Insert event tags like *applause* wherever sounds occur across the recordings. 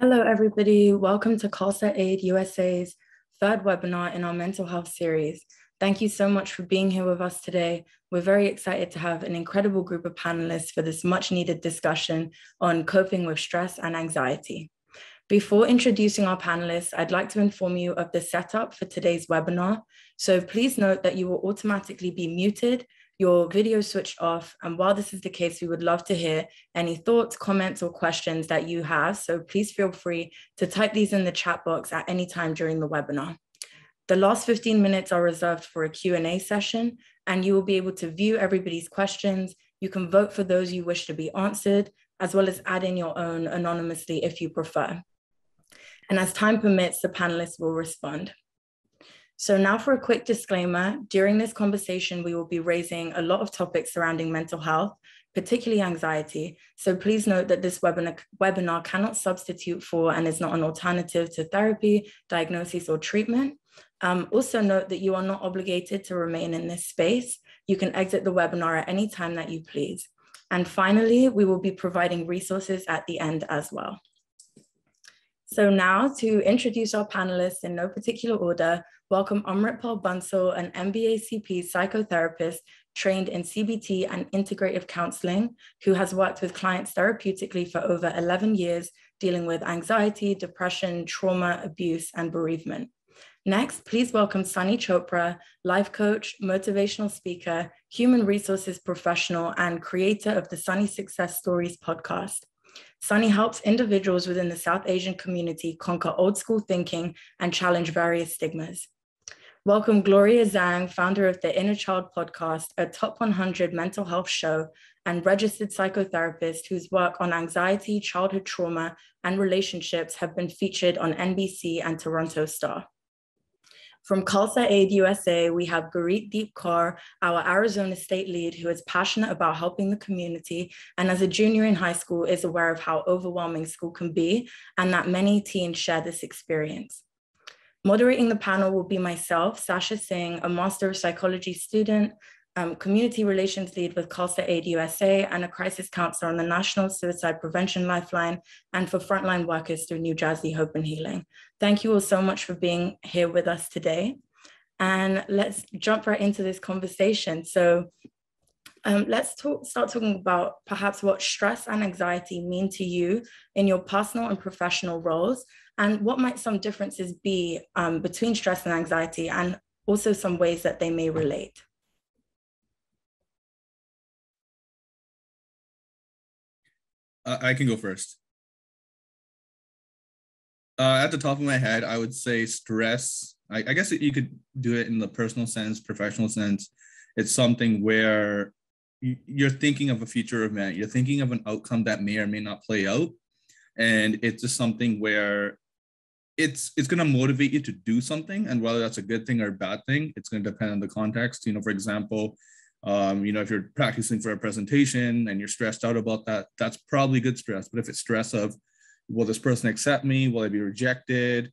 Hello, everybody. Welcome to Khalsa Aid USA's third webinar in our mental health series. Thank you so much for being here with us today. We're very excited to have an incredible group of panelists for this much needed discussion on coping with stress and anxiety. Before introducing our panelists, I'd like to inform you of the setup for today's webinar. So please note that you will automatically be muted your video switched off. And while this is the case, we would love to hear any thoughts, comments, or questions that you have. So please feel free to type these in the chat box at any time during the webinar. The last 15 minutes are reserved for a Q&A session, and you will be able to view everybody's questions. You can vote for those you wish to be answered, as well as add in your own anonymously if you prefer. And as time permits, the panelists will respond. So now for a quick disclaimer, during this conversation, we will be raising a lot of topics surrounding mental health, particularly anxiety. So please note that this webinar, webinar cannot substitute for and is not an alternative to therapy, diagnosis, or treatment. Um, also note that you are not obligated to remain in this space. You can exit the webinar at any time that you please. And finally, we will be providing resources at the end as well. So now to introduce our panelists in no particular order, welcome Amritpal Bansal, an MBACP psychotherapist trained in CBT and integrative counseling, who has worked with clients therapeutically for over 11 years, dealing with anxiety, depression, trauma, abuse, and bereavement. Next, please welcome Sunny Chopra, life coach, motivational speaker, human resources professional, and creator of the Sunny Success Stories podcast. Sunny helps individuals within the South Asian community conquer old school thinking and challenge various stigmas. Welcome Gloria Zhang, founder of the Inner Child podcast, a top 100 mental health show and registered psychotherapist whose work on anxiety, childhood trauma, and relationships have been featured on NBC and Toronto Star. From Khalsa Aid USA, we have Gurreet Deep Kaur, our Arizona state lead, who is passionate about helping the community and as a junior in high school is aware of how overwhelming school can be and that many teens share this experience. Moderating the panel will be myself, Sasha Singh, a Master of Psychology student, um, community relations lead with Khalsa Aid USA, and a crisis counselor on the National Suicide Prevention Lifeline and for frontline workers through New Jersey Hope and Healing. Thank you all so much for being here with us today. And let's jump right into this conversation. So um, let's talk, start talking about perhaps what stress and anxiety mean to you in your personal and professional roles, and what might some differences be um, between stress and anxiety, and also some ways that they may relate. I can go first. Uh, at the top of my head, I would say stress. I, I guess you could do it in the personal sense, professional sense. It's something where you're thinking of a future event, you're thinking of an outcome that may or may not play out, and it's just something where it's it's going to motivate you to do something, and whether that's a good thing or a bad thing, it's going to depend on the context. You know, for example, um, you know, if you're practicing for a presentation and you're stressed out about that, that's probably good stress. But if it's stress of, will this person accept me? Will I be rejected?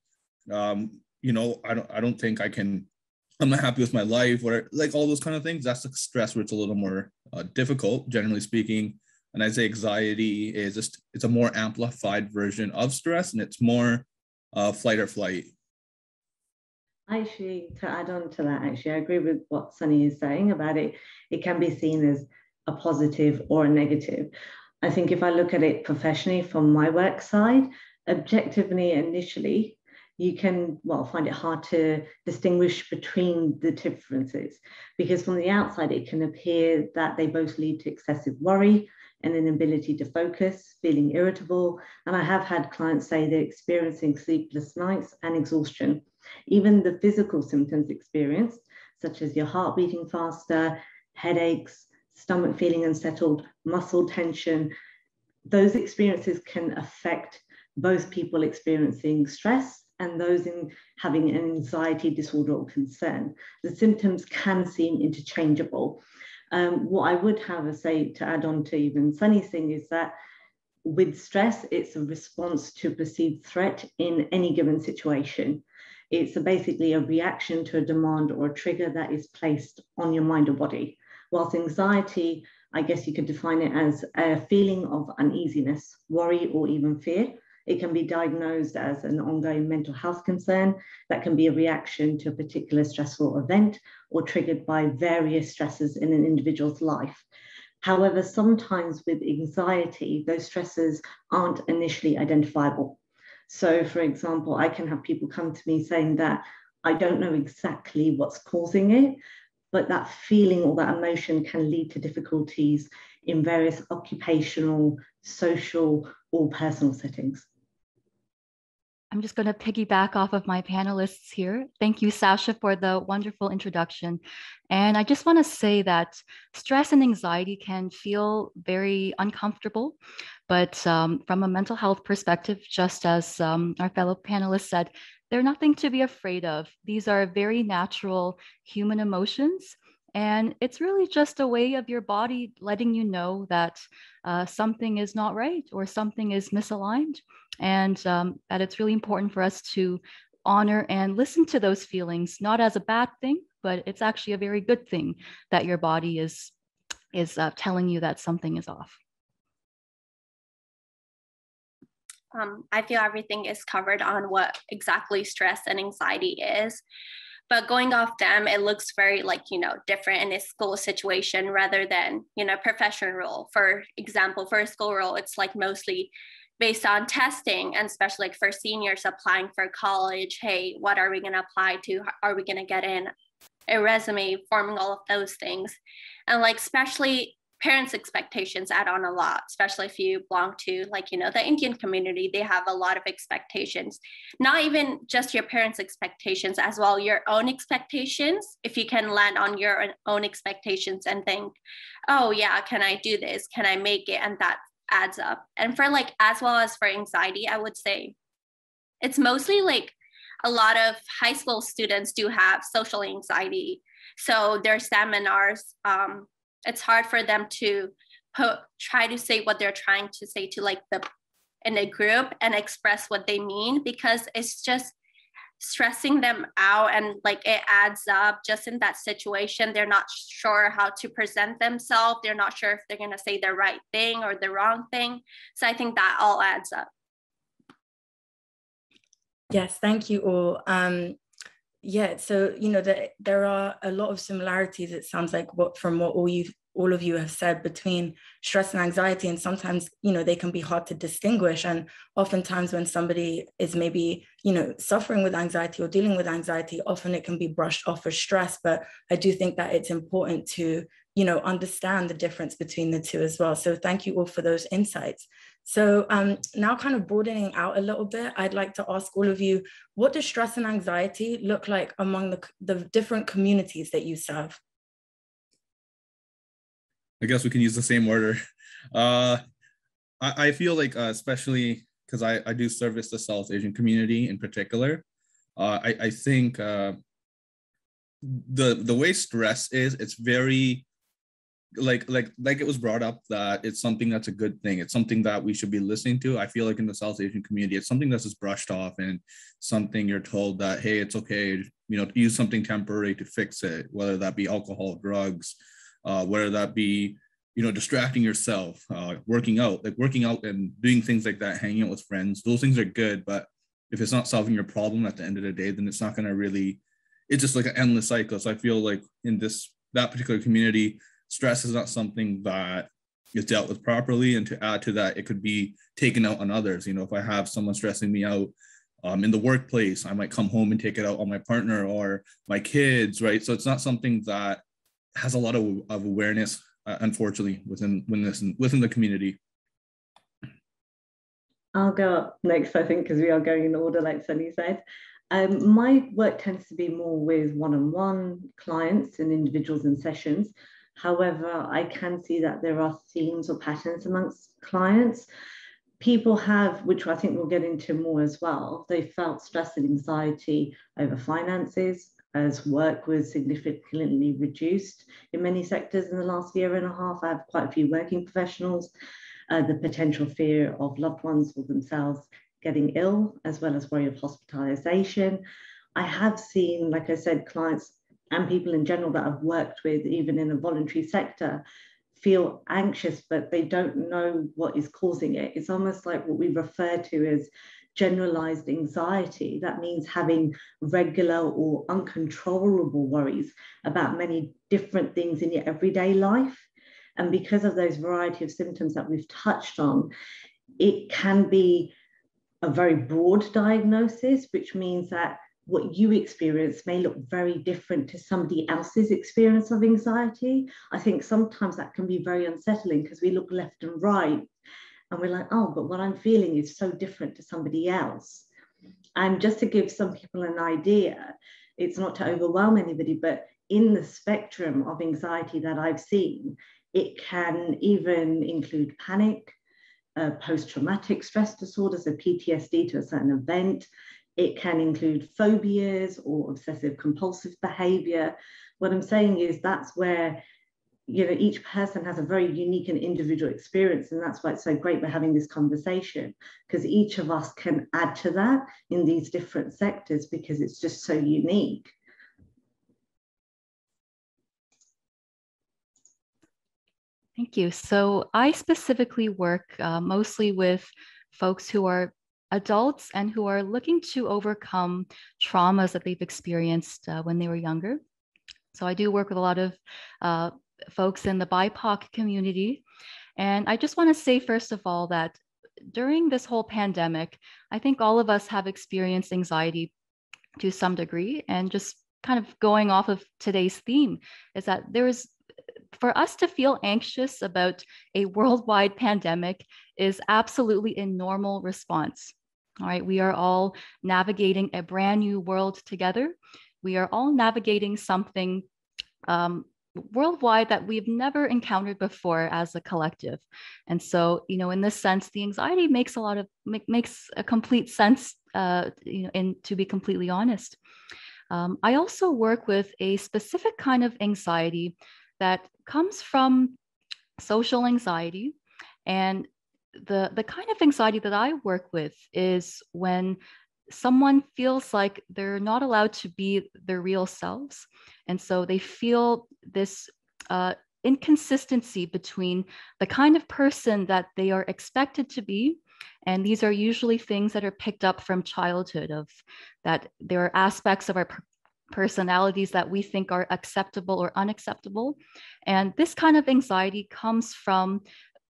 Um, you know, I don't, I don't think I can, I'm not happy with my life, whatever, like all those kind of things. That's the stress where it's a little more uh, difficult, generally speaking. And I say anxiety is just, it's a more amplified version of stress and it's more uh, flight or flight. Actually, to add on to that, actually, I agree with what Sunny is saying about it. It can be seen as a positive or a negative. I think if I look at it professionally from my work side, objectively initially, you can, well, find it hard to distinguish between the differences because from the outside, it can appear that they both lead to excessive worry and an inability to focus, feeling irritable. And I have had clients say they're experiencing sleepless nights and exhaustion even the physical symptoms experienced, such as your heart beating faster, headaches, stomach feeling unsettled, muscle tension, those experiences can affect both people experiencing stress and those in having an anxiety disorder or concern. The symptoms can seem interchangeable. Um, what I would have a say to add on to even Sunny's thing is that with stress, it's a response to perceived threat in any given situation. It's a basically a reaction to a demand or a trigger that is placed on your mind or body. Whilst anxiety, I guess you could define it as a feeling of uneasiness, worry, or even fear It can be diagnosed as an ongoing mental health concern that can be a reaction to a particular stressful event or triggered by various stresses in an individual's life. However, sometimes with anxiety, those stresses aren't initially identifiable. So, for example, I can have people come to me saying that I don't know exactly what's causing it, but that feeling or that emotion can lead to difficulties in various occupational, social, or personal settings. I'm just going to piggyback off of my panelists here. Thank you, Sasha, for the wonderful introduction. And I just want to say that stress and anxiety can feel very uncomfortable, but um, from a mental health perspective, just as um, our fellow panelists said, they're nothing to be afraid of. These are very natural human emotions. And it's really just a way of your body letting you know that uh, something is not right or something is misaligned and um, that it's really important for us to honor and listen to those feelings not as a bad thing but it's actually a very good thing that your body is is uh, telling you that something is off. Um, i feel everything is covered on what exactly stress and anxiety is but going off them it looks very like you know different in a school situation rather than you know professional role. For example for a school role it's like mostly based on testing and especially like for seniors applying for college hey what are we going to apply to? Are we going to get in a resume forming all of those things? And like especially parents expectations add on a lot especially if you belong to like you know the indian community they have a lot of expectations. Not even just your parents expectations as well your own expectations. If you can land on your own expectations and think oh yeah can i do this? Can i make it? And that adds up. And for like, as well as for anxiety, I would say it's mostly like a lot of high school students do have social anxiety. So their seminars, um, it's hard for them to put, try to say what they're trying to say to like the in a group and express what they mean because it's just stressing them out and like it adds up just in that situation. They're not sure how to present themselves. They're not sure if they're going to say the right thing or the wrong thing. So i think that all adds up. Yes thank you all. Um yeah so you know that there are a lot of similarities it sounds like what from what all you all of you have said between stress and anxiety and sometimes you know they can be hard to distinguish. And oftentimes when somebody is maybe you know suffering with anxiety or dealing with anxiety often it can be brushed off as stress. But i do think that it's important to you know understand the difference between the two as well. So thank you all for those insights. So um, now kind of broadening out a little bit i'd like to ask all of you what does stress and anxiety look like among the, the different communities that you serve I guess we can use the same order. *laughs* Uh, I, I feel like, uh, especially because I, I do service the South Asian community in particular, uh, I, I think uh, the the way stress is, it's very like like like it was brought up that it's something that's a good thing. It's something that we should be listening to. I feel like in the South Asian community, it's something that's just brushed off and something you're told that hey, it's okay, you know, use something temporary to fix it, whether that be alcohol, drugs, uh, whether that be you know distracting yourself uh, working out like working out and doing things like that hanging out with friends those things are good. But if it's not solving your problem at the end of the day then it's not going to really it's just like an endless cycle. So i feel like in this that particular community stress is not something that is dealt with properly. And to add to that it could be taken out on others. You know if i have someone stressing me out um, in the workplace i might come home and take it out on my partner or my kids right? So it's not something that has a lot of, of awareness, uh, unfortunately, within within within the community. I'll go up next, I think, because we are going in order, like Sunny said. Um, my work tends to be more with one-on-one clients and individuals in sessions. However, I can see that there are themes or patterns amongst clients. People have, which I think we'll get into more as well, they felt stress and anxiety over finances, as work was significantly reduced in many sectors in the last year and a half. I have quite a few working professionals. Uh, the potential fear of loved ones or themselves getting ill, as well as worry of hospitalization. I have seen, like I said, clients and people in general that I've worked with, even in a voluntary sector, feel anxious, but they don't know what is causing it. It's almost like what we refer to as generalized anxiety. That means having regular or uncontrollable worries about many different things in your everyday life. And because of those variety of symptoms that we've touched on, it can be a very broad diagnosis, which means that what you experience may look very different to somebody else's experience of anxiety. I think sometimes that can be very unsettling because we look left and right and we're like, oh, but what I'm feeling is so different to somebody else. And just to give some people an idea, it's not to overwhelm anybody, but in the spectrum of anxiety that I've seen, it can even include panic, uh, post traumatic stress disorder, so PTSD to a certain event. It can include phobias or obsessive compulsive behavior. What I'm saying is that's where you know each person has a very unique and individual experience and that's why it's so great we're having this conversation because each of us can add to that in these different sectors because it's just so unique Thank you. So I specifically work uh, mostly with folks who are adults and who are looking to overcome traumas that they've experienced uh, when they were younger. So I do work with a lot of uh, folks in the BIPOC community. And I just want to say, first of all, that during this whole pandemic, I think all of us have experienced anxiety to some degree. And just kind of going off of today's theme is that there is for us to feel anxious about a worldwide pandemic is absolutely a normal response. All right, we are all navigating a brand new world together. We are all navigating something um, worldwide that we've never encountered before as a collective. And so you know in this sense the anxiety makes a lot of make, makes a complete sense uh, you know in to be completely honest. Um, i also work with a specific kind of anxiety that comes from social anxiety. And the the kind of anxiety that i work with is when someone feels like they're not allowed to be their real selves. And so they feel this uh, inconsistency between the kind of person that they are expected to be. And these are usually things that are picked up from childhood of that there are aspects of our personalities that we think are acceptable or unacceptable. And this kind of anxiety comes from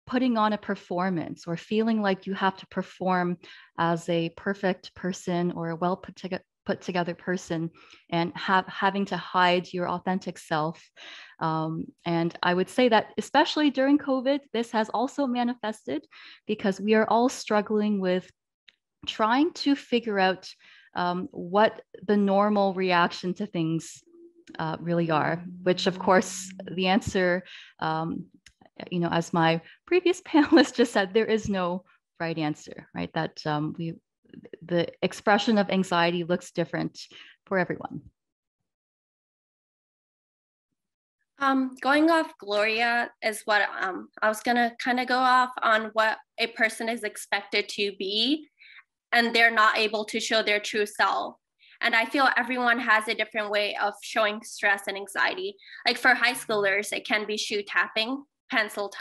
putting on a performance or feeling like you have to perform as a perfect person or a well put, to- put together person and have having to hide your authentic self. Um, and i would say that especially during covid this has also manifested because we are all struggling with trying to figure out um, what the normal reaction to things uh, really are, which of course the answer um, you know, as my previous *laughs* panelist just said, there is no right answer, right? That um, we, the expression of anxiety looks different for everyone. Um, going off Gloria is what um, I was gonna kind of go off on what a person is expected to be, and they're not able to show their true self. And I feel everyone has a different way of showing stress and anxiety. Like for high schoolers, it can be shoe tapping pencil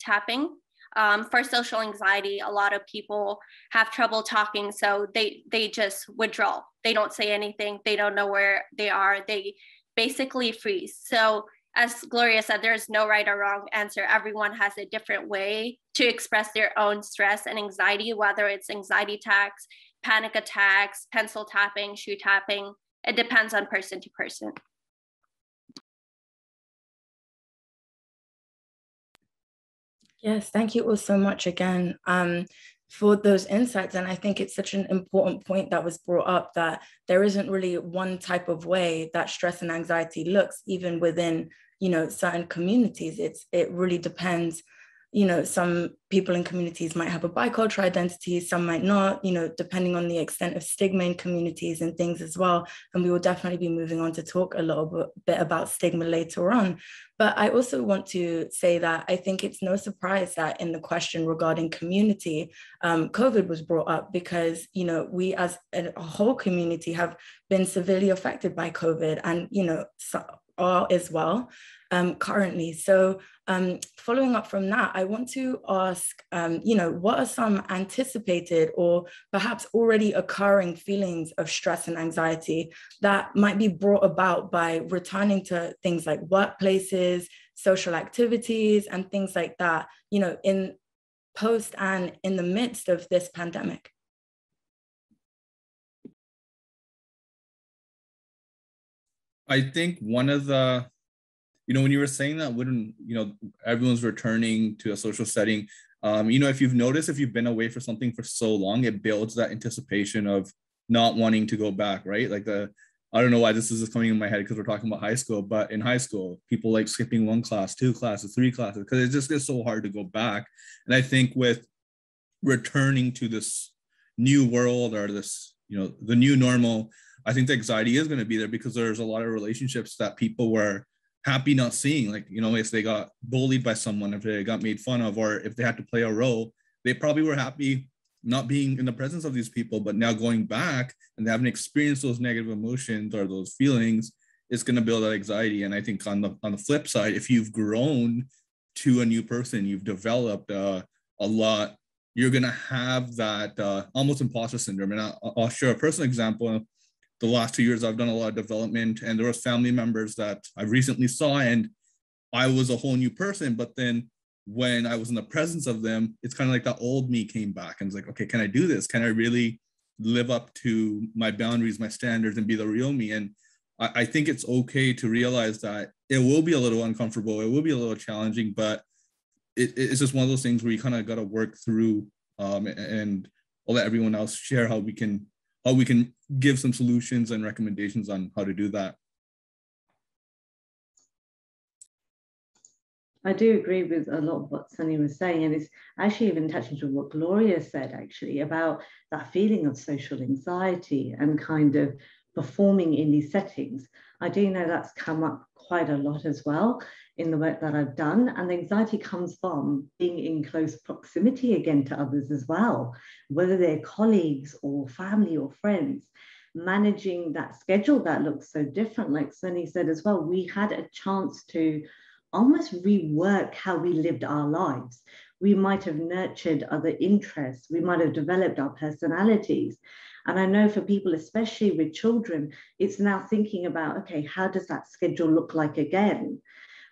tapping. Um, for social anxiety, a lot of people have trouble talking, so they they just withdraw. They don't say anything. They don't know where they are. They basically freeze. So as Gloria said, there is no right or wrong answer. Everyone has a different way to express their own stress and anxiety, whether it's anxiety attacks, panic attacks, pencil tapping, shoe tapping. It depends on person to person. Yes, thank you all so much again um, for those insights. And I think it's such an important point that was brought up that there isn't really one type of way that stress and anxiety looks, even within you know certain communities. It's it really depends you know, some people in communities might have a bicultural identity, some might not, you know, depending on the extent of stigma in communities and things as well. And we will definitely be moving on to talk a little bit about stigma later on. But I also want to say that I think it's no surprise that in the question regarding community, um, COVID was brought up because, you know, we as a whole community have been severely affected by COVID. And, you know, so are as well um, currently. So um, following up from that, I want to ask, um, you know, what are some anticipated or perhaps already occurring feelings of stress and anxiety that might be brought about by returning to things like workplaces, social activities, and things like that, you know, in post and in the midst of this pandemic? I think one of the, you know, when you were saying that wouldn't you know, everyone's returning to a social setting, um, you know, if you've noticed, if you've been away for something for so long, it builds that anticipation of not wanting to go back, right? Like the, I don't know why this is coming in my head because we're talking about high school, but in high school, people like skipping one class, two classes, three classes, because it just gets so hard to go back. And I think with returning to this new world or this, you know, the new normal, I think the anxiety is going to be there because there's a lot of relationships that people were happy not seeing. Like, you know, if they got bullied by someone, if they got made fun of, or if they had to play a role, they probably were happy not being in the presence of these people, but now going back and having experienced those negative emotions or those feelings, it's going to build that anxiety. And I think on the on the flip side, if you've grown to a new person, you've developed uh, a lot, you're going to have that uh, almost imposter syndrome. And I'll, I'll share a personal example the last two years I've done a lot of development and there was family members that I recently saw and I was a whole new person. But then when I was in the presence of them, it's kind of like that old me came back and was like, okay, can I do this? Can I really live up to my boundaries, my standards, and be the real me? And I, I think it's okay to realize that it will be a little uncomfortable, it will be a little challenging, but it, it's just one of those things where you kind of got to work through um, and I'll let everyone else share how we can how we can give some solutions and recommendations on how to do that. I do agree with a lot of what Sunny was saying, and it's actually even touching to what Gloria said actually about that feeling of social anxiety and kind of performing in these settings. I do know that's come up quite a lot as well in the work that I've done. And anxiety comes from being in close proximity again to others as well, whether they're colleagues or family or friends. Managing that schedule that looks so different, like Sunny said as well, we had a chance to almost rework how we lived our lives. We might have nurtured other interests, we might have developed our personalities. And I know for people, especially with children, it's now thinking about okay, how does that schedule look like again?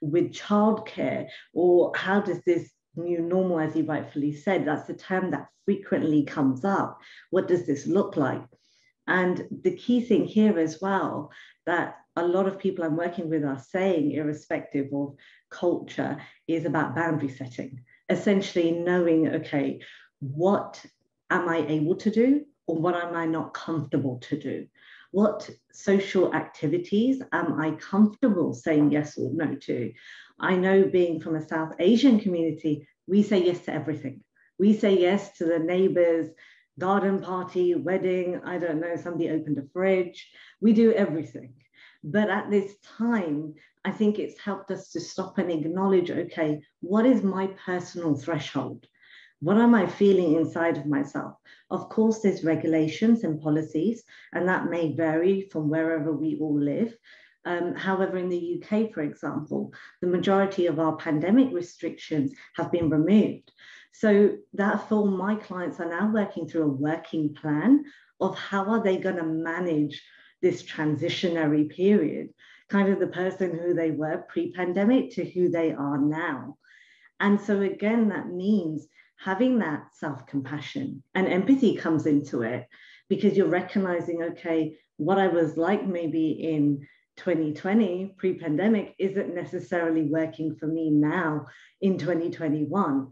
with childcare, or how does this new normal, as you rightfully said, that's the term that frequently comes up. What does this look like? And the key thing here as well, that a lot of people I'm working with are saying, irrespective of culture, is about boundary setting. Essentially knowing, okay, what am I able to do or what am I not comfortable to do? What social activities am I comfortable saying yes or no to? I know being from a South Asian community, we say yes to everything. We say yes to the neighbor's garden party, wedding, I don't know, somebody opened a fridge. We do everything. But at this time, I think it's helped us to stop and acknowledge okay, what is my personal threshold? What am I feeling inside of myself? Of course, there's regulations and policies, and that may vary from wherever we all live. Um, however, in the UK, for example, the majority of our pandemic restrictions have been removed. So therefore, my clients are now working through a working plan of how are they going to manage this transitionary period, kind of the person who they were pre-pandemic to who they are now. And so again, that means having that self compassion and empathy comes into it because you're recognizing, okay, what I was like maybe in 2020 pre pandemic isn't necessarily working for me now in 2021.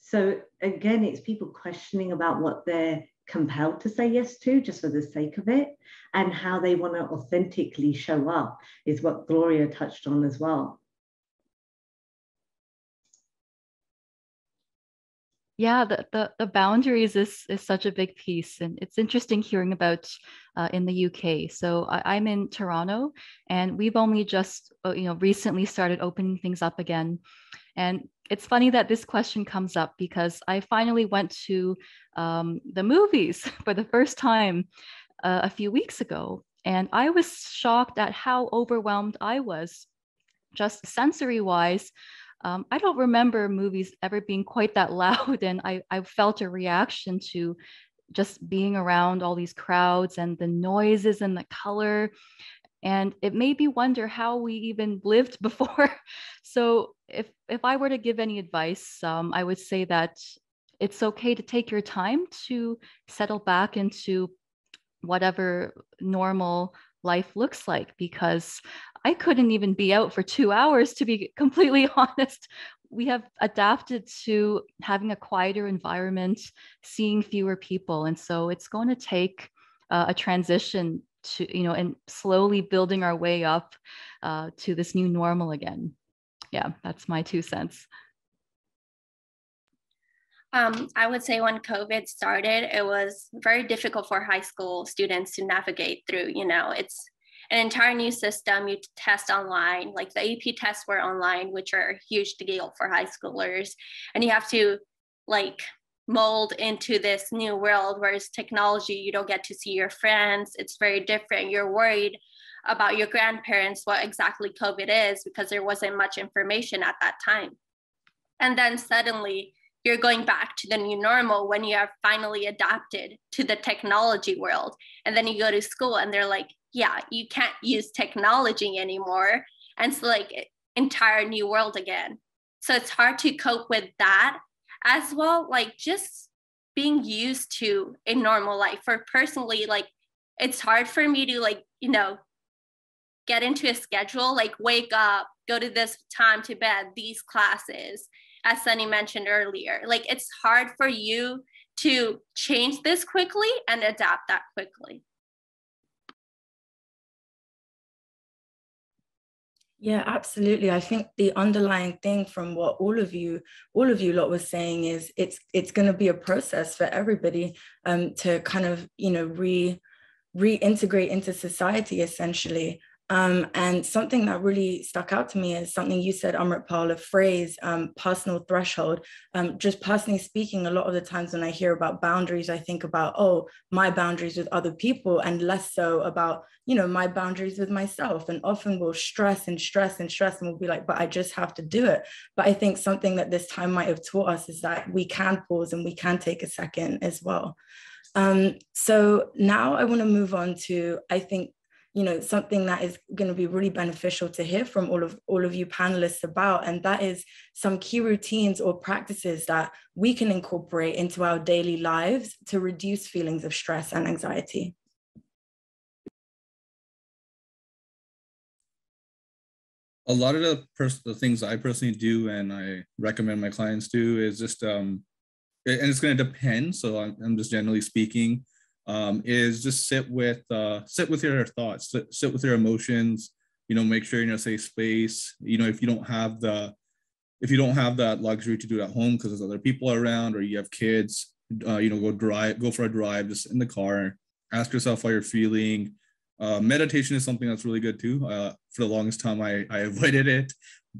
So again, it's people questioning about what they're compelled to say yes to just for the sake of it. And how they want to authentically show up is what Gloria touched on as well. yeah the, the, the boundaries is is such a big piece and it's interesting hearing about uh, in the uk so I, am in toronto and we've only just uh, you know recently started opening things up again. And it's funny that this question comes up because i finally went to um, the movies *laughs* for the first time uh, a few weeks ago and i was shocked at how overwhelmed i was just sensory wise, um, I don't remember movies ever being quite that *laughs* loud. And I, I felt a reaction to just being around all these crowds and the noises and the color. And it made me wonder how we even lived *laughs* before. so if if I were to give any advice, um, I would say that it's okay to take your time to settle back into whatever normal life looks like because I couldn't even be out for two *laughs* hours, to be completely *laughs* honest. We have adapted to having a quieter environment, seeing fewer people. And so it's going to take uh, a transition to, you know, and slowly building our way up uh, to this new normal again. Yeah, that's my two cents. Um, I would say when COVID started, it was very difficult for high school students to navigate through. You know, it's an entire new system. You test online, like the AP tests were online, which are a huge deal for high schoolers. And you have to like mold into this new world where it's technology, you don't get to see your friends. It's very different. You're worried about your grandparents, what exactly COVID is, because there wasn't much information at that time. And then suddenly you're going back to the new normal when you have finally adapted to the technology world. And then you go to school and they're like, yeah, you can't use technology anymore. And it's like entire new world again. So it's hard to cope with that as well. Like just being used to a normal life. For personally, like it's hard for me to like, you know, get into a schedule, like wake up, go to this time to bed, these classes, as Sunny mentioned earlier. Like it's hard for you to change this quickly and adapt that quickly. Yeah, absolutely. I think the underlying thing from what all of you, all of you lot was saying is it's it's going to be a process for everybody um, to kind of you know re reintegrate into society essentially. Um, and something that really stuck out to me is something you said, Amritpal, a phrase, um, personal threshold. Um, just personally speaking, a lot of the times when I hear about boundaries, I think about, oh, my boundaries with other people, and less so about, you know, my boundaries with myself. And often we'll stress and stress and stress, and we'll be like, but I just have to do it. But I think something that this time might have taught us is that we can pause and we can take a second as well. Um, so now I want to move on to, I think, you know something that is going to be really beneficial to hear from all of all of you panelists about and that is some key routines or practices that we can incorporate into our daily lives to reduce feelings of stress and anxiety. A lot of the, the things I personally do and I recommend my clients do is just um and it's going to depend so I'm, I'm just generally speaking um, is just sit with uh, sit with your thoughts, sit, sit with your emotions. You know, make sure you're in a safe space. You know, if you don't have the if you don't have that luxury to do it at home because there's other people around or you have kids, uh, you know, go drive, go for a drive just in the car. Ask yourself how you're feeling. Uh, meditation is something that's really good too. Uh, for the longest time, I, I *laughs* avoided it.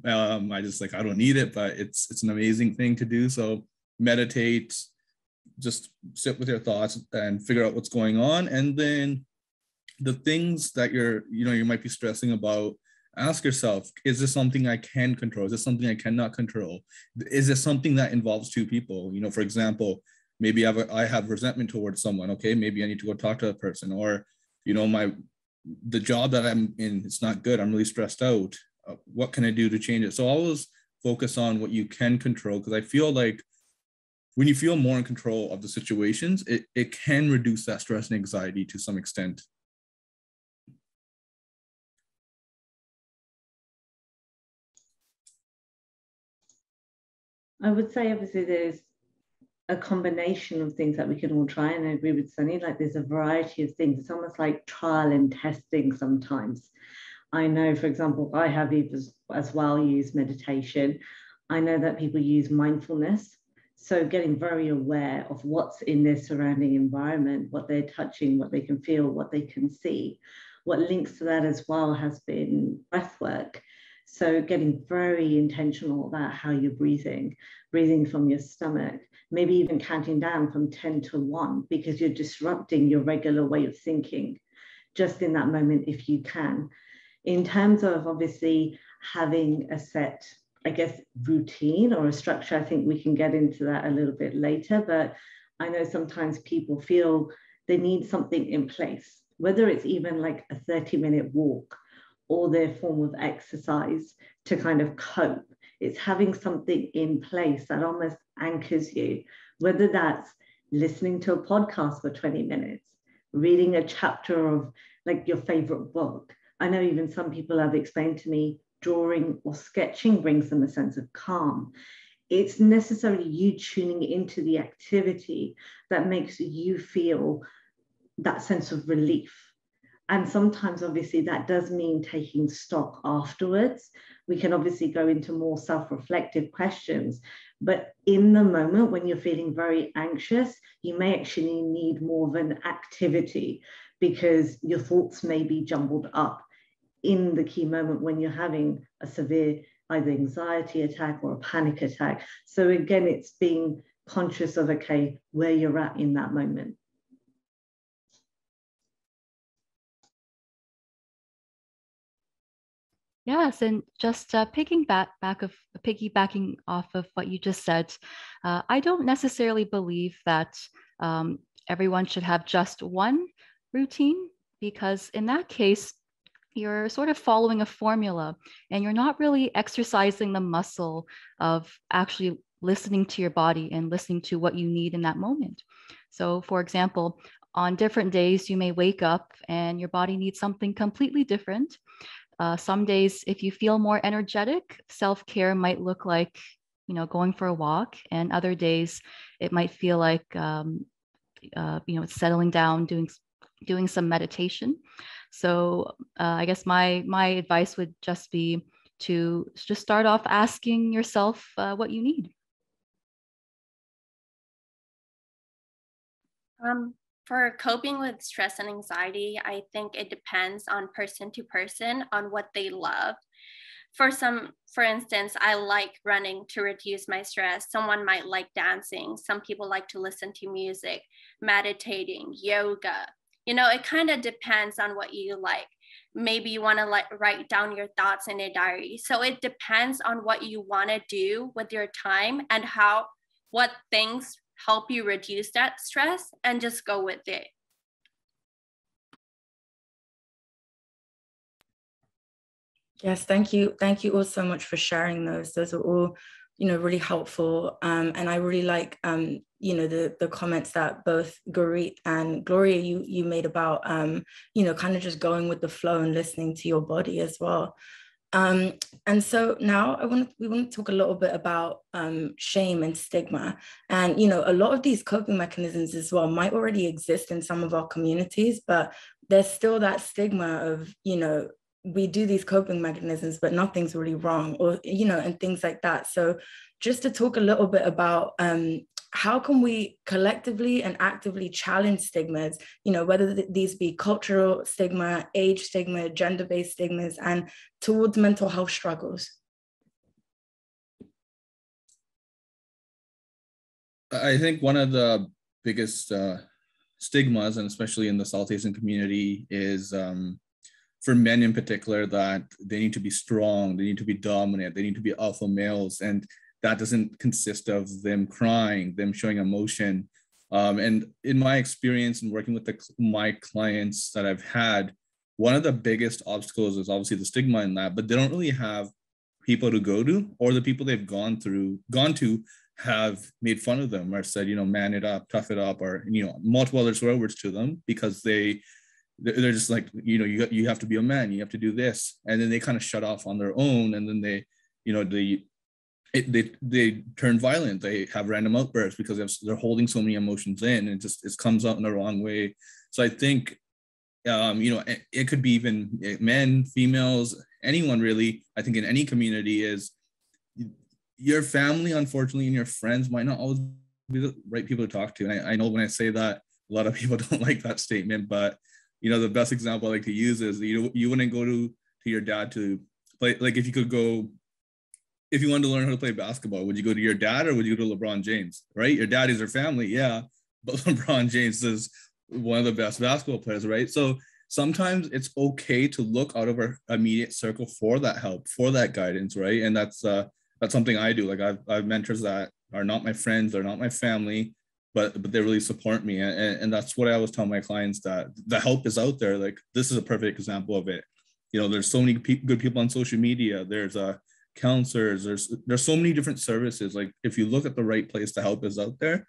Um, I just like I don't need it, but it's it's an amazing thing to do. So meditate, just sit with your thoughts and figure out what's going on. And then the things that you're you know you might be stressing about ask yourself is this something i can control? Is this something i cannot control? Is this something that involves two people? You know for example maybe I have, a, I have resentment towards someone. Okay maybe i need to go talk to a person. Or you know my the job that i'm in it's not good. I'm really stressed out. Uh, what can i do to change it? So always focus on what you can control because i feel like when you feel more in control of the situations, it, it can reduce that stress and anxiety to some extent. I would say obviously there's a combination of things that we can all try and I agree with Sunny, like there's a variety of things. It's almost like trial and testing sometimes. I know, for example, I have as, as well used meditation. I know that people use mindfulness so getting very aware of what's in their surrounding environment, what they're touching, what they can feel, what they can see. What links to that as well has been breath work. So getting very intentional about how you're breathing, breathing from your stomach, maybe even counting down from 10 to 1 because you're disrupting your regular way of thinking just in that moment if you can. In terms of obviously having a set, I guess, routine or a structure. I think we can get into that a little bit later, but I know sometimes people feel they need something in place, whether it's even like a 30 minute walk or their form of exercise to kind of cope. It's having something in place that almost anchors you, whether that's listening to a podcast for 20 minutes, reading a chapter of like your favorite book. I know even some people have explained to me drawing or sketching brings them a sense of calm. It's necessarily you tuning into the activity that makes you feel that sense of relief. And sometimes, obviously, that does mean taking stock afterwards. We can obviously go into more self reflective questions, but in the moment when you're feeling very anxious, you may actually need more of an activity because your thoughts may be jumbled up in the key moment when you're having a severe either anxiety attack or a panic attack. So again, it's being conscious of, okay, where you're at in that moment. Yes, and just uh, picking back, back of piggybacking off of what you just said, uh, I don't necessarily believe that um, everyone should have just one routine because in that case, you're sort of following a formula and you're not really exercising the muscle of actually listening to your body and listening to what you need in that moment. So, for example, on different days, you may wake up and your body needs something completely different. Uh, some days, if you feel more energetic, self care might look like, you know, going for a walk, and other days it might feel like, um, uh, you know, settling down, doing doing some meditation. So uh, I guess my my advice would just be to just start off asking yourself uh, what you need. Um, for coping with stress and anxiety, I think it depends on person to person on what they love. For some, for instance, I like running to reduce my stress. Someone might like dancing. Some people like to listen to music, meditating, yoga. You know, it kind of depends on what you like. Maybe you want to like write down your thoughts in a diary. So it depends on what you want to do with your time and how what things help you reduce that stress and just go with it. Yes, thank you. Thank you all so much for sharing those. Those are all, you know, really helpful. Um, and I really like, um, you know, the the comments that both Gurreet and Gloria you you made about, um, you know, kind of just going with the flow and listening to your body as well. Um, and so now I want to, we want to talk a little bit about um, shame and stigma. And, you know, a lot of these coping mechanisms as well might already exist in some of our communities, but there's still that stigma of, you know, we do these coping mechanisms, but nothing's really wrong or, you know, and things like that. So just to talk a little bit about um, how can we collectively and actively challenge stigmas you know whether these be cultural stigma age stigma gender-based stigmas and towards mental health struggles i think one of the biggest uh, stigmas and especially in the south asian community is um, for men in particular that they need to be strong they need to be dominant they need to be alpha males and that doesn't consist of them crying, them showing emotion. Um, and in my experience in working with the, my clients that I've had, one of the biggest obstacles is obviously the stigma in that, but they don't really have people to go to, or the people they've gone through, gone to, have made fun of them or said, you know, man it up, tough it up, or you know, multiple other swear words to them because they they're just like, you know, you you have to be a man, you have to do this, and then they kind of shut off on their own, and then they, you know, they it, they they turn violent. They have random outbursts because they're holding so many emotions in, and it just it comes out in the wrong way. So I think, um, you know, it, it, could be even eh, men, females, anyone really. I think in any community is your family, unfortunately, and your friends might not always be the right people to talk to. And I, I know when I say that, a lot of *laughs* people don't like that statement, but you know, the best example I like to use is you know you wouldn't go to to your dad to play like if you could go if you wanted to learn how to play basketball, would you go to your dad or would you go to LeBron James? Right? Your dad is your family, yeah, but *laughs* LeBron James is one of the best basketball players, right? So, sometimes it's okay to look out of our immediate circle for that help, for that guidance, right? And that's uh that's something I do. Like I've I've mentors that are not my friends, they're not my family, but but they really support me. And, and that's what I always tell my clients that the help is out there. Like this is a perfect example of it. You know, there's so many pe- good people on social media. There's uh counselors. There's there's so many different services. Like if you look at the right place to help is out there.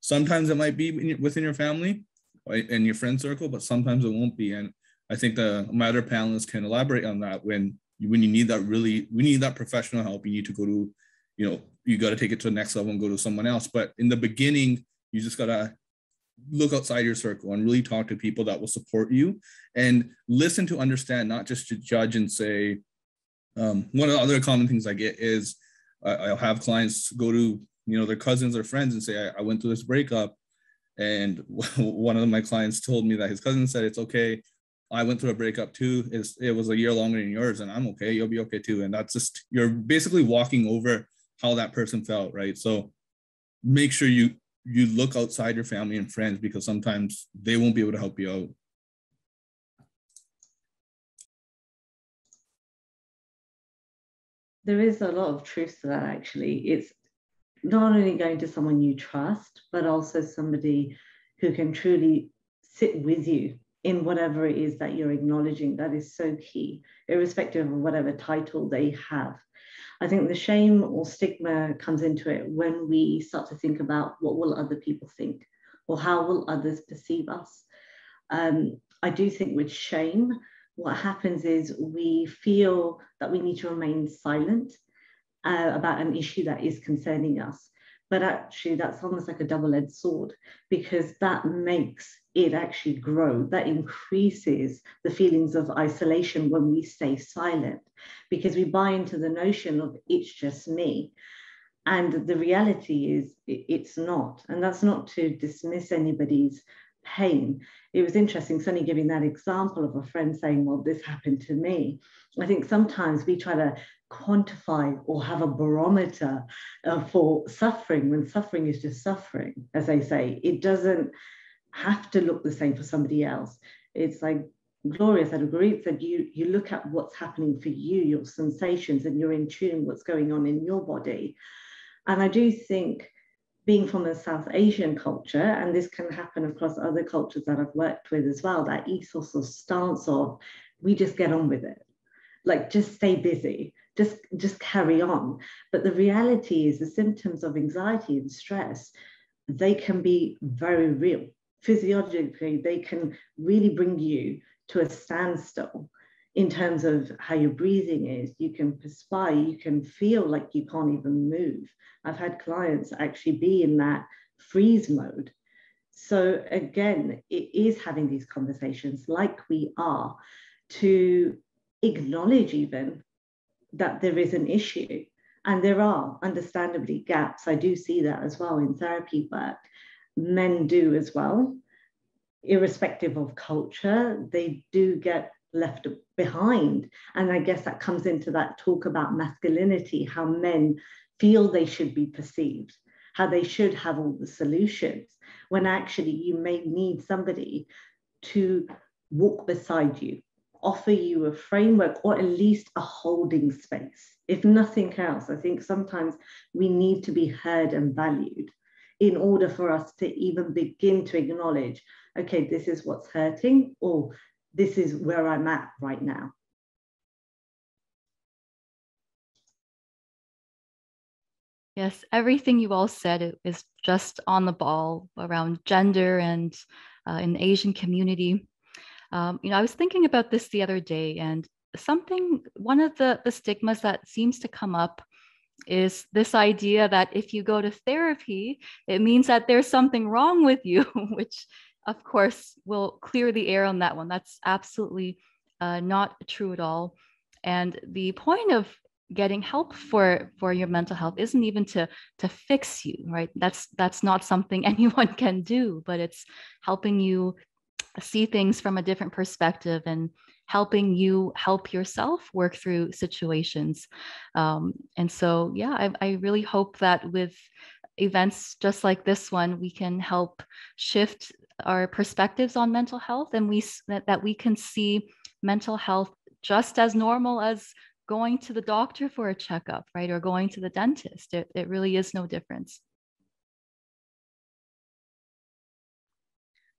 Sometimes it might be within your family and your friend circle, but sometimes it won't be. And I think the other panelists can elaborate on that when when you need that really we need that professional help. You need to go to, you know, you got to take it to the next level and go to someone else. But in the beginning, you just gotta look outside your circle and really talk to people that will support you and listen to understand, not just to judge and say, um, one of the other common things I get is I'll have clients go to you know their cousins or friends and say I, I went through this breakup, and *laughs* one of my clients told me that his cousin said it's okay. I went through a breakup too. It's, it was a year longer than yours, and I'm okay. You'll be okay too. And that's just you're basically walking over how that person felt, right? So make sure you you look outside your family and friends because sometimes they won't be able to help you out. there is a lot of truth to that actually. It's not only going to someone you trust, but also somebody who can truly sit with you in whatever it is that you're acknowledging. That is so key, irrespective of whatever title they have. I think the shame or stigma comes into it when we start to think about what will other people think or how will others perceive us. Um, I do think with shame, what happens is we feel that we need to remain silent uh, about an issue that is concerning us. But actually, that's almost like a double edged sword because that makes it actually grow. That increases the feelings of isolation when we stay silent because we buy into the notion of it's just me. And the reality is, it's not. And that's not to dismiss anybody's pain. It was interesting, Sunny giving that example of a friend saying, Well, this happened to me. I think sometimes we try to quantify or have a barometer uh, for suffering when suffering is just suffering, as they say. It doesn't have to look the same for somebody else. It's like Gloria said, Gurreet said, you, you look at what's happening for you, your sensations, and you're in tune what's going on in your body. And I do think being from a South Asian culture, and this can happen across other cultures that I've worked with as well, that ethos or stance of we just get on with it. Like just stay busy, just, just carry on. But the reality is the symptoms of anxiety and stress, they can be very real. Physiologically, they can really bring you to a standstill in terms of how your breathing is. You can perspire, you can feel like you can't even move. I've had clients actually be in that freeze mode. So, again, it is having these conversations like we are to acknowledge even that there is an issue. And there are understandably gaps. I do see that as well in therapy work. Men do as well, irrespective of culture, they do get left behind. And I guess that comes into that talk about masculinity, how men feel they should be perceived, how they should have all the solutions, when actually you may need somebody to walk beside you, offer you a framework or at least a holding space. If nothing else, I think sometimes we need to be heard and valued in order for us to even begin to acknowledge okay, this is what's hurting, or this is where I'm at right now. Yes, everything you all said is just on the ball around gender and uh, in the Asian community. Um, you know, I was thinking about this the other day, and something, one of the, the stigmas that seems to come up is this idea that if you go to therapy, it means that there's something wrong with you, *laughs* which of course, will clear the air on that one. That's absolutely uh, not true at all. And the point of getting help for for your mental health isn't even to to fix you right that's that's not something *laughs* anyone can do but it's helping you see things from a different perspective and helping you help yourself work through situations um, and so yeah I, I really hope that with events just like this one we can help shift our perspectives on mental health and we that, that we can see mental health just as normal as going to the doctor for a checkup, right? Or going to the dentist. It, it really is no difference.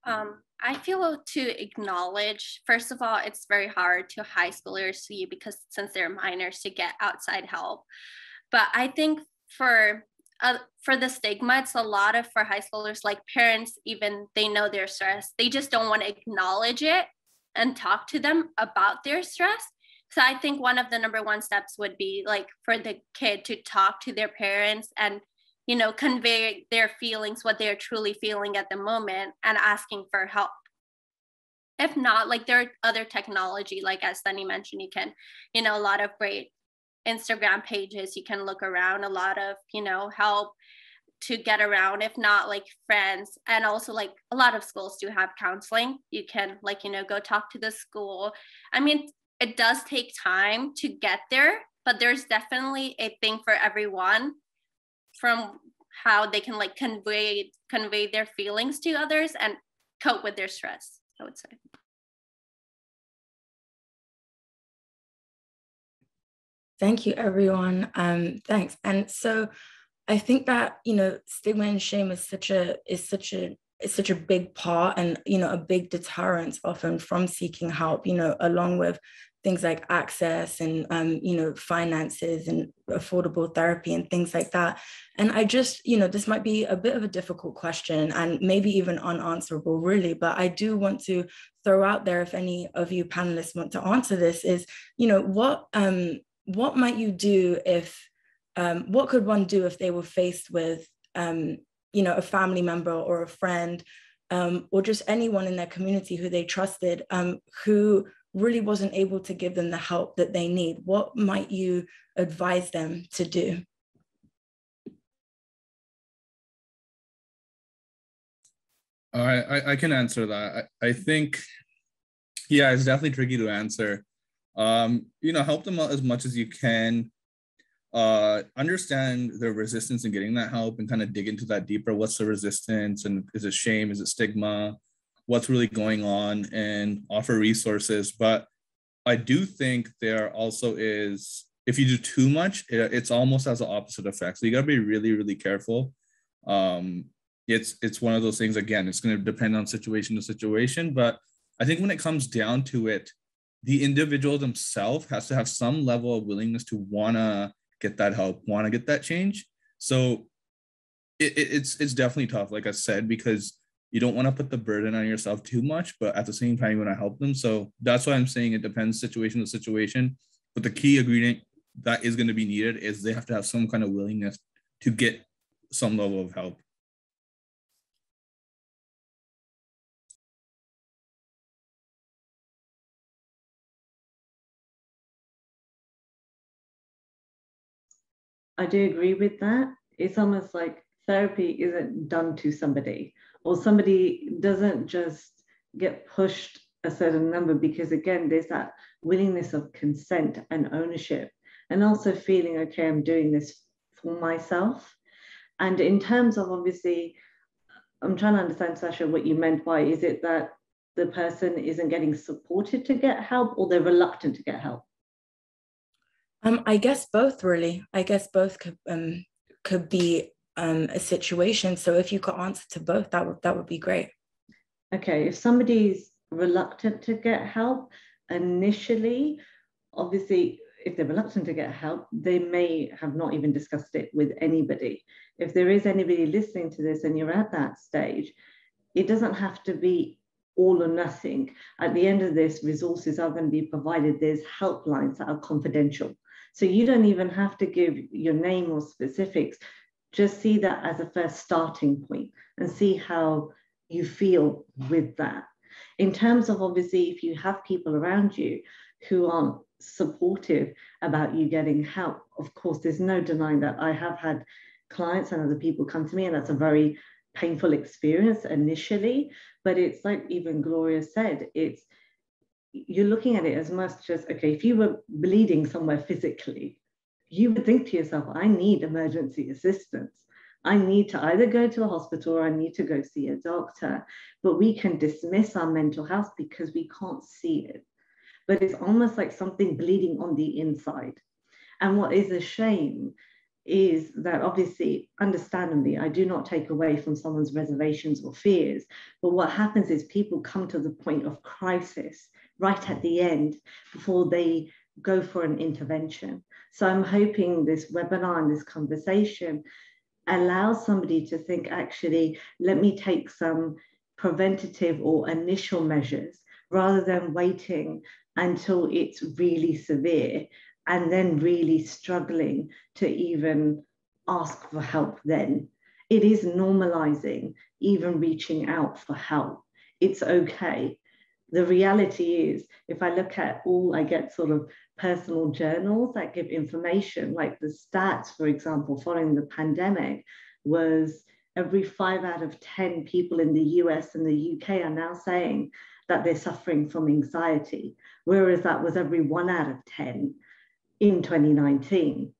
Um, I feel to acknowledge, first of all, it's very hard to high schoolers see because since they're minors to get outside help. But I think for uh, for the stigma, it's a lot of for high schoolers, like parents, even they know they're stressed. They just don't want to acknowledge it and talk to them about their stress. So I think one of the number one steps would be like for the kid to talk to their parents and you know convey their feelings what they're truly feeling at the moment and asking for help. If not like there are other technology like as sunny mentioned you can you know a lot of great instagram pages you can look around a lot of you know help to get around if not like friends and also like a lot of schools do have counseling. You can like you know go talk to the school. I mean it does take time to get there but there's definitely a thing for everyone from how they can like convey convey their feelings to others and cope with their stress i would say. Thank you everyone. Um thanks. And so i think that you know stigma and shame is such a is such a is such a big part and you know a big deterrent often from seeking help you know along with things like access and um, you know finances and affordable therapy and things like that. And i just you know this might be a bit of a difficult question and maybe even unanswerable really but i do want to throw out there if any of you panelists want to answer this is you know what um what might you do if um, what could one do if they were faced with um, you know a family member or a friend um, or just anyone in their community who they trusted um, who really wasn't able to give them the help that they need, what might you advise them to do? I, I can answer that. I, I think, yeah, it's definitely tricky to answer. Um, you know, help them out as much as you can. Uh, understand their resistance in getting that help and kind of dig into that deeper. What's the resistance and is it shame? Is it stigma? What's really going on and offer resources. But I do think there also is, if you do too much, it, it's almost has the opposite effect. So you got to be really, really careful. Um, it's it's one of those things. Again, it's going to depend on situation to situation. But I think when it comes down to it, the individual themselves has to have some level of willingness to wanna get that help, wanna get that change. So it, it, it's it's definitely tough, like I said, because you don't want to put the burden on yourself too much, but at the same time, you want to help them. So that's why I'm saying it depends situation to situation. But the key ingredient that is going to be needed is they have to have some kind of willingness to get some level of help. I do agree with that. It's almost like therapy isn't done to somebody or somebody doesn't just get pushed a certain number because again there's that willingness of consent and ownership and also feeling okay i'm doing this for myself. And in terms of obviously i'm trying to understand sasha what you meant by is it that the person isn't getting supported to get help or they're reluctant to get help? Um, i guess both really. I guess both could um, could be um, a situation. So if you could answer to both, that would that would be great. Okay, if somebody's reluctant to get help initially, obviously, if they're reluctant to get help, they may have not even discussed it with anybody. If there is anybody listening to this and you're at that stage, it doesn't have to be all or nothing. At the end of this, resources are going to be provided. There's helplines that are confidential. So you don't even have to give your name or specifics just see that as a first starting point and see how you feel with that. In terms of obviously, if you have people around you who aren't supportive about you getting help, of course, there's no denying that. I have had clients and other people come to me, and that's a very painful experience initially. But it's like even Gloria said, it's you're looking at it as much as okay, if you were bleeding somewhere physically, you would think to yourself, I need emergency assistance. I need to either go to a hospital or I need to go see a doctor. But we can dismiss our mental health because we can't see it. But it's almost like something bleeding on the inside. And what is a shame is that obviously, understandably, I do not take away from someone's reservations or fears. But what happens is people come to the point of crisis right at the end before they go for an intervention. So I'm hoping this webinar and this conversation allows somebody to think actually, let me take some preventative or initial measures rather than waiting until it's really severe and then really struggling to even ask for help then. It is normalizing even reaching out for help. It's okay. The reality is, if I look at all, I get sort of personal journals that give information, like the stats, for example, following the pandemic, was every five out of 10 people in the US and the UK are now saying that they're suffering from anxiety, whereas that was every one out of 10 in 2019.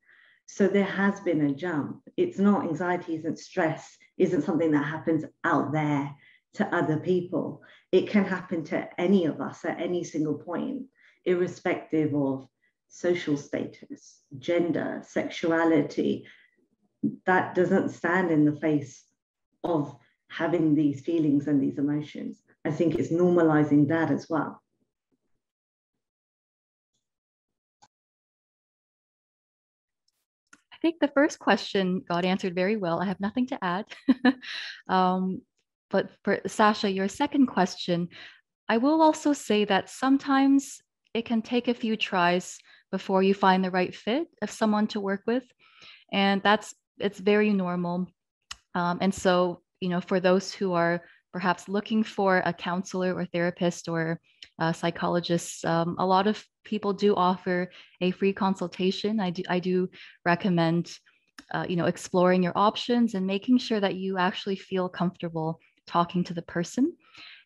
So there has been a jump. It's not anxiety, isn't stress, isn't something that happens out there to other people. It can happen to any of us at any single point, irrespective of social status, gender, sexuality. That doesn't stand in the face of having these feelings and these emotions. I think it's normalizing that as well. I think the first question got answered very well. I have nothing to add. *laughs* um, but for Sasha, your second question, I will also say that sometimes it can take a few tries before you find the right fit of someone to work with. And that's it's very normal. Um, and so, you know, for those who are perhaps looking for a counselor or therapist or a psychologist, um, a lot of people do offer a free consultation. I do, I do recommend, uh, you know, exploring your options and making sure that you actually feel comfortable talking to the person.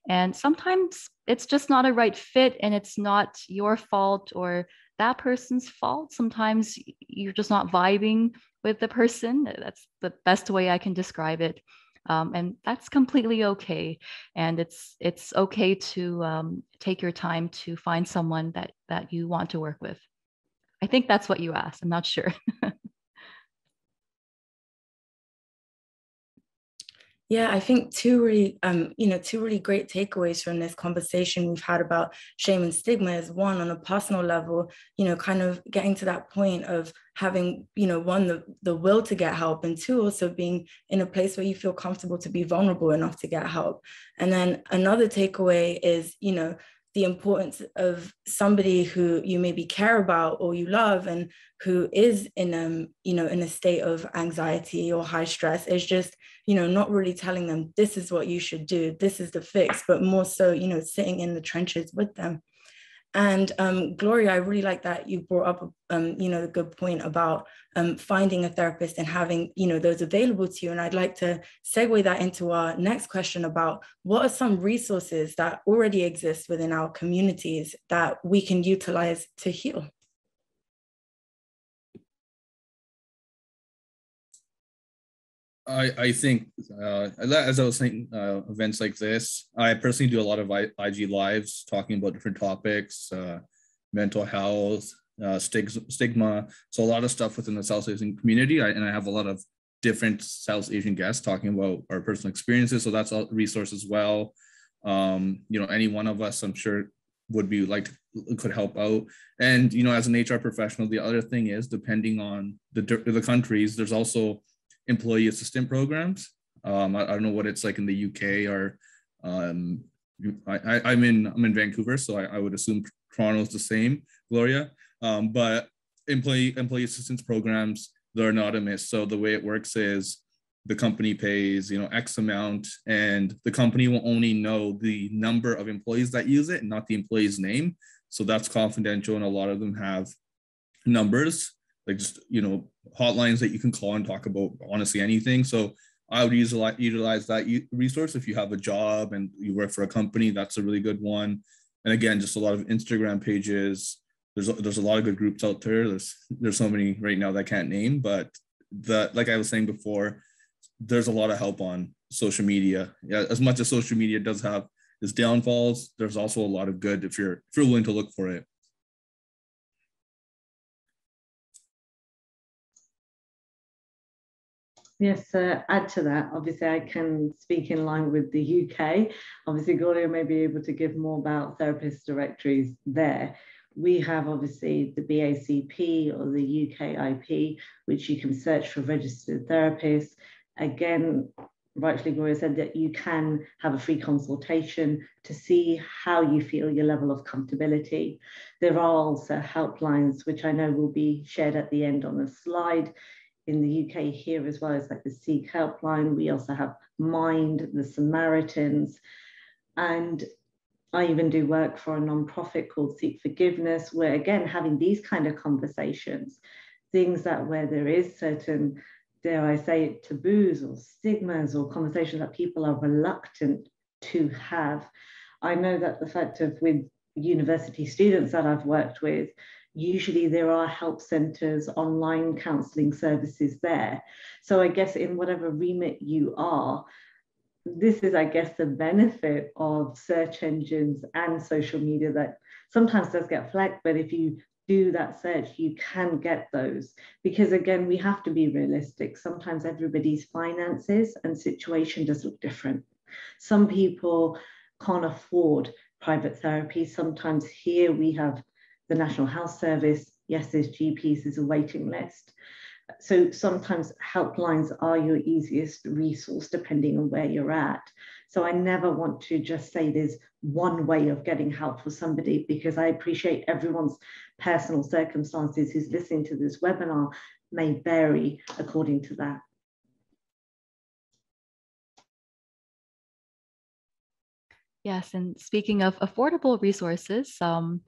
And sometimes it's just not a right fit and it's not your fault or that person's fault. Sometimes you're just not vibing with the person. That's the best way I can describe it. Um, and that's completely okay. And it's it's okay to um, take your time to find someone that that you want to work with. I think that's what you asked. I'm not sure. *laughs* Yeah, I think two really, um, you know, two really great takeaways from this conversation we've had about shame and stigma is one on a personal level, you know, kind of getting to that point of having, you know, one the the will to get help, and two also being in a place where you feel comfortable to be vulnerable enough to get help. And then another takeaway is, you know, the importance of somebody who you maybe care about or you love and who is in um you know in a state of anxiety or high stress is just you know not really telling them this is what you should do. This is the fix but more so you know sitting in the trenches with them and um, Gloria, I really like that you brought up, um, you know, a good point about um, finding a therapist and having, you know, those available to you. And I'd like to segue that into our next question about what are some resources that already exist within our communities that we can utilize to heal? I, I think uh, as I was saying, uh, events like this, I personally do a lot of IG lives talking about different topics, uh, mental health, uh, stigma. So a lot of stuff within the South Asian community, I, and I have a lot of different South Asian guests talking about our personal experiences. So that's a resource as well. Um, you know, any one of us, I'm sure, would be like could help out. And you know, as an HR professional, the other thing is depending on the the countries, there's also employee assistant programs. Um, I, I, don't know what it's like in the UK or um, I, am in I'm in Vancouver, so I, I, would assume Toronto's the same, Gloria. Um, but employee employee assistance programs they're anonymous. So the way it works is the company pays you know X amount, and the company will only know the number of employees that use it, not the employee's name. So that's confidential, and a lot of them have numbers like just you know hotlines that you can call and talk about honestly anything. So i would use utilize, utilize that resource. If you have a job and you work for a company that's a really good one. And again just a lot of instagram pages. There's a, there's a lot of good groups out there. There's there's so many right now that I can't name but the like i was saying before there's a lot of help on social media. Yeah, as much as social media does have its downfalls, there's also a lot of good if you're if you're willing to look for it. Yes, uh, add to that, obviously I can speak in line with the UK. Obviously Gloria may be able to give more about therapist directories there. We have obviously the BACP or the UKCP, which you can search for registered therapists. Again, rightfully Gloria said that you can have a free consultation to see how you feel your level of comfortability. There are also helplines, which I know will be shared at the end on a slide in the UK here as well as like the Sikh helpline. We also have Mind, the Samaritans, and I even do work for a nonprofit called Seek Forgiveness, where again, having these kind of conversations, things that where there is certain, dare I say it, taboos or stigmas or conversations that people are reluctant to have. I know that the fact of with university students that I've worked with, usually there are help centers, online counseling services there. So I guess in whatever remit you are, this is, I guess, the benefit of search engines and social media that sometimes does get flagged, but if you do that search, you can get those. Because again, we have to be realistic. Sometimes everybody's finances and situation does look different. Some people can't afford private therapy. Sometimes here we have the National Health Service, yes, there's GPs, there's a waiting list. So sometimes helplines are your easiest resource depending on where you're at. So I never want to just say there's one way of getting help for somebody because I appreciate everyone's personal circumstances who's listening to this webinar may vary according to that. Yes, and speaking of affordable resources, um,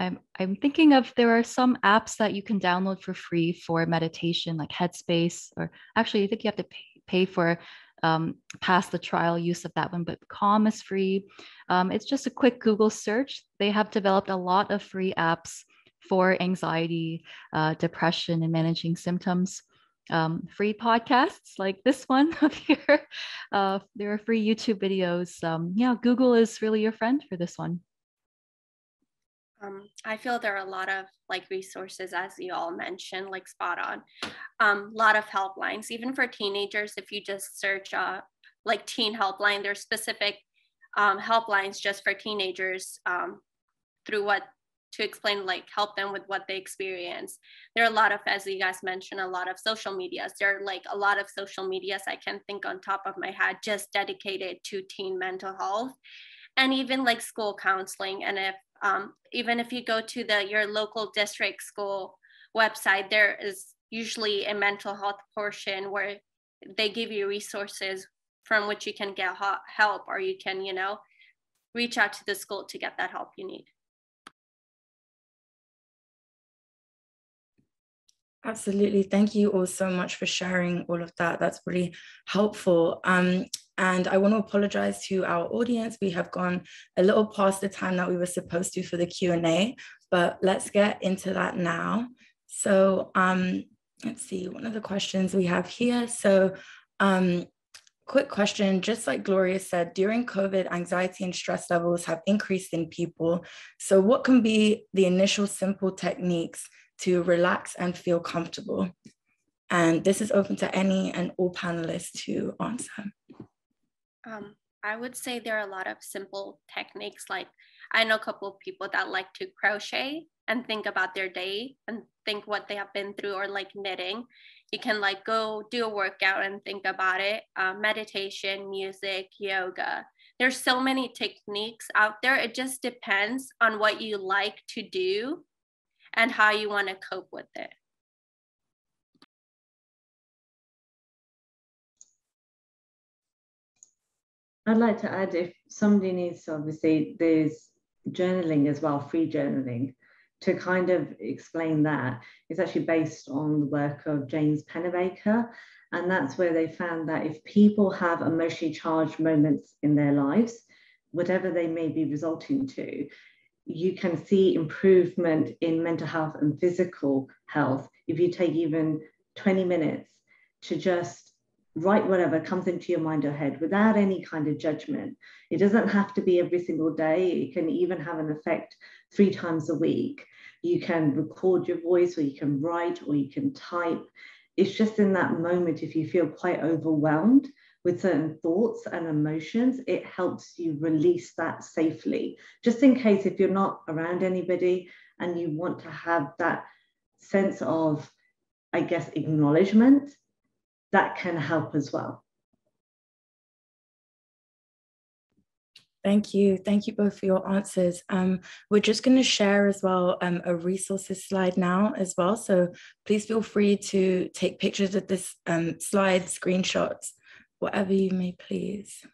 I'm, I'm thinking of there are some apps that you can download for free for meditation, like Headspace, or actually, I think you have to pay, pay for um, past the trial use of that one, but Calm is free. Um, it's just a quick Google search. They have developed a lot of free apps for anxiety, uh, depression, and managing symptoms. Um, free podcasts like this one *laughs* up here. Uh, there are free YouTube videos. Um, yeah, Google is really your friend for this one. Um, I feel there are a lot of like resources, as you all mentioned, like spot on. A um, lot of helplines, even for teenagers. If you just search uh, like teen helpline, there's specific um, helplines just for teenagers um, through what to explain, like help them with what they experience. There are a lot of, as you guys mentioned, a lot of social medias. There are like a lot of social medias I can think on top of my head just dedicated to teen mental health and even like school counseling. And if um, even if you go to the your local district school website, there is usually a mental health portion where they give you resources from which you can get help or you can, you know, reach out to the school to get that help you need. Absolutely. Thank you all so much for sharing all of that. That's really helpful. Um, and I want to apologize to our audience. We have gone a little past the time that we were supposed to for the Q&A, but let's get into that now. So um, let's see, one of the questions we have here. So um, quick question, just like Gloria said, during COVID, anxiety and stress levels have increased in people. So what can be the initial simple techniques to relax and feel comfortable? And this is open to any and all panelists to answer. Um, I would say there are a lot of simple techniques. Like I know a couple of people that like to crochet and think about their day and think what they have been through, or like knitting. You can like go do a workout and think about it. Uh, meditation, music, yoga. There's so many techniques out there. It just depends on what you like to do and how you want to cope with it. I'd like to add if somebody needs, obviously, there's journaling as well, free journaling. To kind of explain that, it's actually based on the work of James Pennebaker. And that's where they found that if people have emotionally charged moments in their lives, whatever they may be resulting to, you can see improvement in mental health and physical health if you take even 20 minutes to just write whatever comes into your mind or head without any kind of judgment. It doesn't have to be every single day. It can even have an effect three times a week. You can record your voice, or you can write, or you can type. It's just in that moment, if you feel quite overwhelmed with certain thoughts and emotions, it helps you release that safely. Just in case if you're not around anybody and you want to have that sense of, I guess, acknowledgement that can help as well. Thank you. Thank you both for your answers. Um, we're just going to share as well um, a resources slide now as well. So please feel free to take pictures of this um, slide, screenshots, whatever you may please.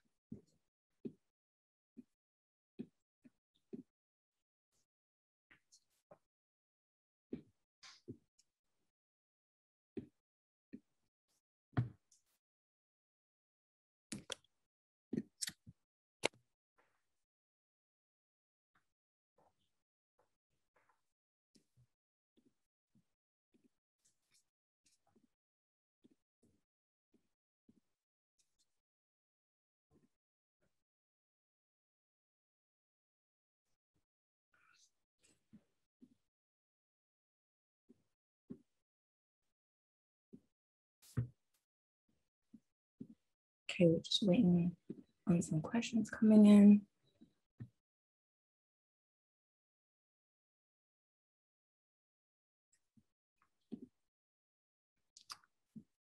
Okay, we're just waiting on some questions coming in.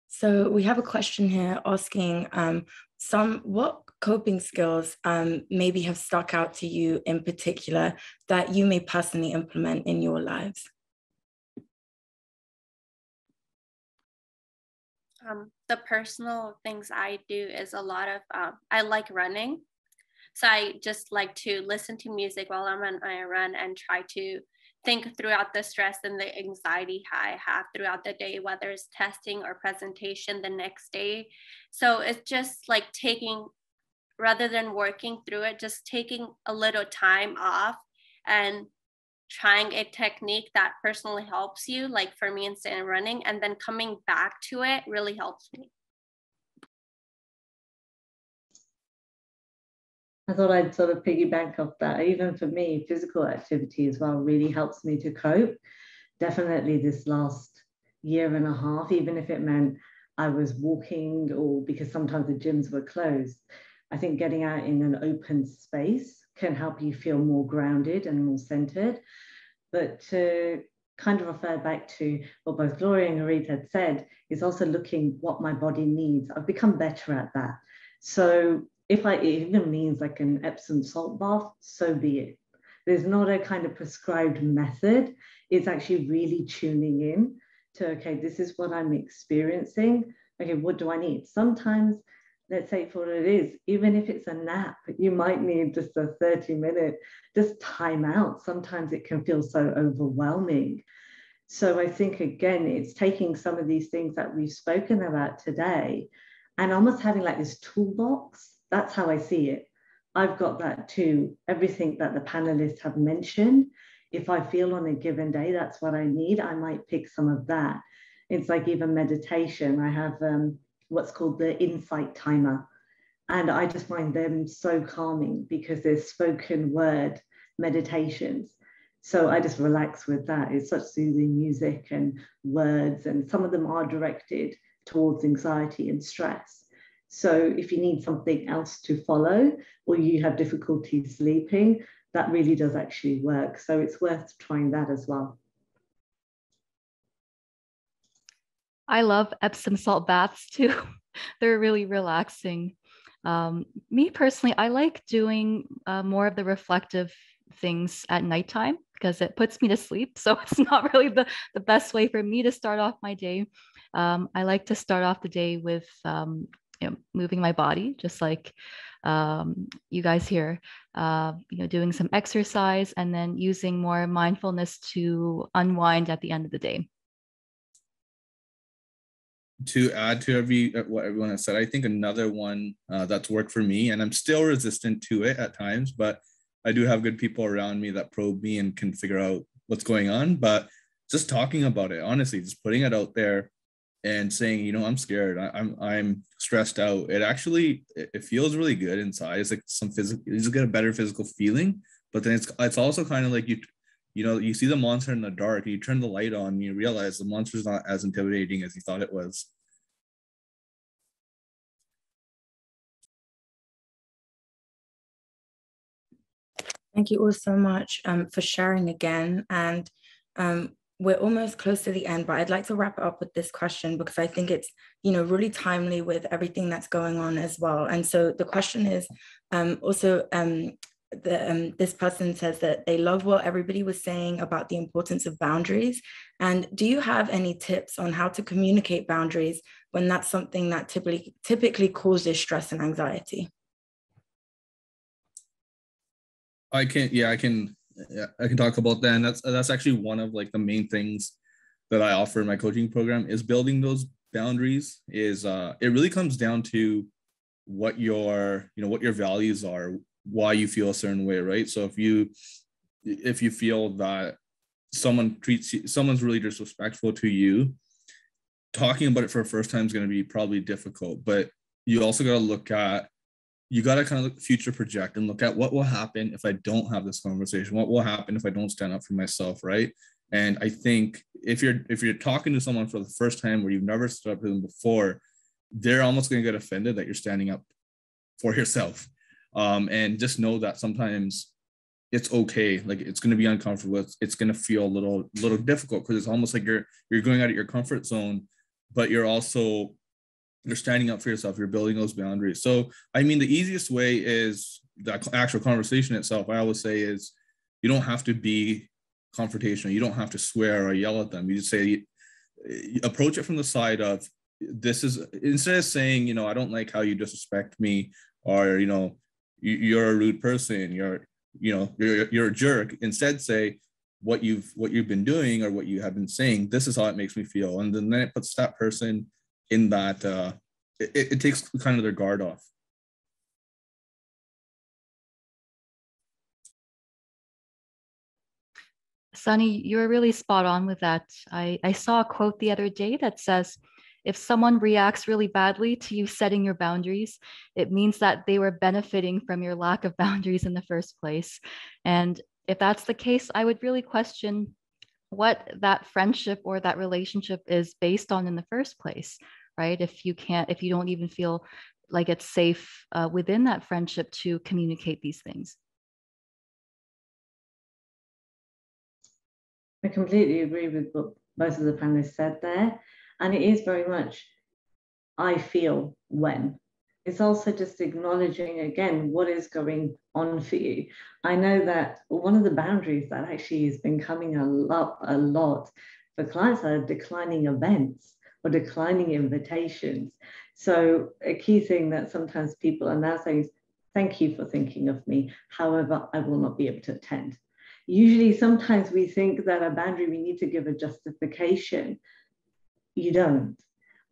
So we have a question here asking um, some what coping skills um, maybe have stuck out to you in particular that you may personally implement in your lives? Um, the personal things I do is a lot of, um, I like running. So I just like to listen to music while I'm on my run and try to think throughout the stress and the anxiety I have throughout the day, whether it's testing or presentation the next day. So it's just like taking, rather than working through it, just taking a little time off and trying a technique that personally helps you, like for me instead of running, and then coming back to it really helps me. I thought I'd sort of piggyback off that. Even for me, physical activity as well really helps me to cope. Definitely this last year and a half, even if it meant I was walking or because sometimes the gyms were closed, I think getting out in an open space can help you feel more grounded and more centered. But to kind of refer back to what both Gloria and Gurreet had said, is also looking what my body needs. I've become better at that. So if I, even means like an Epsom salt bath, so be it. There's not a kind of prescribed method. It's actually really tuning in to, okay, this is what I'm experiencing. Okay, what do I need? Sometimes let's say for it is, even if it's a nap, you might need just a 30 minute, just time out. Sometimes it can feel so overwhelming. So I think, again, it's taking some of these things that we've spoken about today and almost having like this toolbox. That's how I see it. I've got that too. Everything that the panelists have mentioned, if I feel on a given day that's what I need, I might pick some of that. It's like even meditation. I have um, what's called the insight timer. And I just find them so calming because they're spoken word meditations. So I just relax with that. It's such soothing music and words, and some of them are directed towards anxiety and stress. So if you need something else to follow or you have difficulty sleeping, that really does actually work. So it's worth trying that as well. I love Epsom salt baths *laughs* too. They're really relaxing. Um, me personally, I like doing uh, more of the reflective things at nighttime because it puts me to sleep. So *laughs* it's not really the, the best way for me to start off my day. Um, I like to start off the day with um, you know, moving my body, just like um, you guys here, uh, you know, doing some exercise and then using more mindfulness to unwind at the end of the day to add to every uh, what everyone has said, I think another one uh, that's worked for me, and I'm still resistant to it at times, but I do have good people around me that probe me and can figure out what's going on. But just talking about it, honestly, just putting it out there and saying, you know, I'm scared, I, am I'm, I'm stressed out. It actually it feels really good inside. It's like some physical, you just get a better physical feeling. But then it's it's also kind of like you, you know, you see the monster in the dark, and you turn the light on, and you realize the monster's not as intimidating as you thought it was. Thank you all so much um, for sharing again. And um, we're almost close to the end, but I'd like to wrap it up with this question because I think it's, you know, really timely with everything that's going on as well. And so the question is um, also, um, the, um, this person says that they love what everybody was saying about the importance of boundaries. And do you have any tips on how to communicate boundaries when that's something that typically typically causes stress and anxiety? I can, yeah, I can yeah, I can talk about that. And that's that's actually one of like the main things that I offer in my coaching program is building those boundaries. Is uh, it really comes down to what your you know what your values are, why you feel a certain way, right? So if you if you feel that someone treats you, someone's really disrespectful to you, talking about it for a first time is going to be probably difficult. But you also got to look at you got to kind of future project and look at what will happen if I don't have this conversation. What will happen if I don't stand up for myself, right? And I think if you're if you're talking to someone for the first time where you've never stood up to them before, they're almost going to get offended that you're standing up for yourself. Um, and just know that sometimes it's okay. Like it's going to be uncomfortable. It's, it's going to feel a little little difficult because it's almost like you're you're going out of your comfort zone, but you're also you're standing up for yourself you're building those boundaries so i mean the easiest way is the actual conversation itself i always say is you don't have to be confrontational you don't have to swear or yell at them you just say approach it from the side of this is instead of saying you know i don't like how you disrespect me or you know you're a rude person you're you know you're, you're a jerk instead say what you've what you've been doing or what you have been saying this is how it makes me feel and then it puts that person in that uh, it, it takes kind of their guard off. Sunny, you're really spot on with that. I, I saw a quote the other day that says, if someone reacts really badly to you setting your boundaries, it means that they were benefiting from your lack of *laughs* boundaries in the first place. And if that's the case, I would really question what that friendship or that relationship is based on in the first place right? If you can't if you don't even feel like it's safe uh, within that friendship to communicate these things. I completely agree with what both of the panelists said there and it is very much i feel when it's also just acknowledging again what is going on for you. I know that one of the boundaries that actually has been coming a lot, a lot for clients are declining events or declining invitations. So a key thing that sometimes people are now saying is, thank you for thinking of me. However, I will not be able to attend. Usually, sometimes we think that a boundary, we need to give a justification. You don't.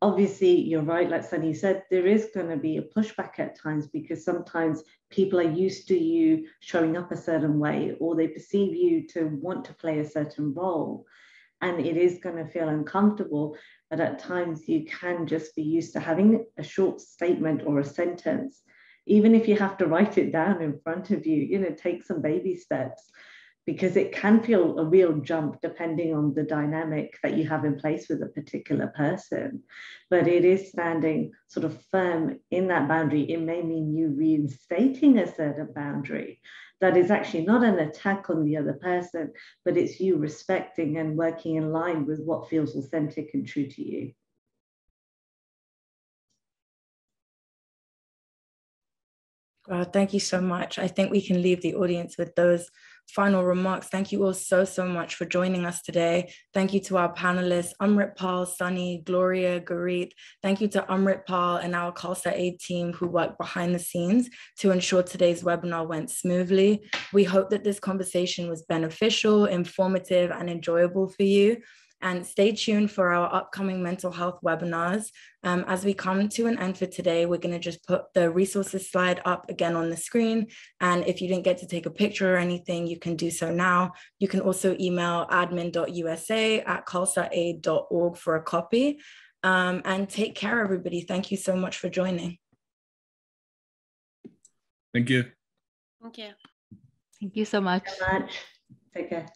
Obviously you're right like sunny said there is going to be a pushback at times because sometimes people are used to you showing up a certain way or they perceive you to want to play a certain role. And it is going to feel uncomfortable but at times you can just be used to having a short statement or a sentence. Even if you have to write it down in front of you you know take some baby steps because it can feel a real jump depending on the dynamic that you have in place with a particular person. But it is standing sort of firm in that boundary. It may mean you reinstating a certain boundary that is actually not an attack on the other person, but it's you respecting and working in line with what feels authentic and true to you. Wow, thank you so much. I think we can leave the audience with those final remarks. Thank you all so, so much for joining us today. Thank you to our panelists, Amritpal, Sunny, Gloria, Gurreet. Thank you to Amritpal and our Khalsa Aid team who worked behind the scenes to ensure today's webinar went smoothly. We hope that this conversation was beneficial, informative, and enjoyable for you. And stay tuned for our upcoming mental health webinars. Um, as we come to an end for today, we're going to just put the resources slide up again on the screen. And if you didn't get to take a picture or anything, you can do so now. You can also email admin.usa at khalsaaid.org for a copy. Um, and take care, everybody. Thank you so much for joining. Thank you. Thank you. Thank you so much. Thank you so much. Take care.